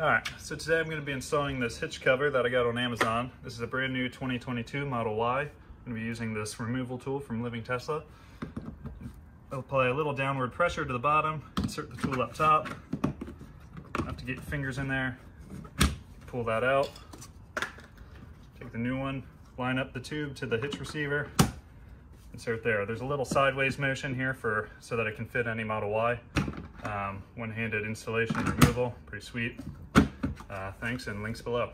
All right, so today I'm going to be installing this hitch cover that I got on Amazon. This is a brand new 2022 Model Y. I'm going to be using this removal tool from Living Tesla. Apply a little downward pressure to the bottom, insert the tool up top. Have to get your fingers in there, pull that out. Take the new one, line up the tube to the hitch receiver, insert there. There's a little sideways motion here for so that it can fit any Model Y. Um, one-handed installation removal, pretty sweet. Uh, thanks and links below.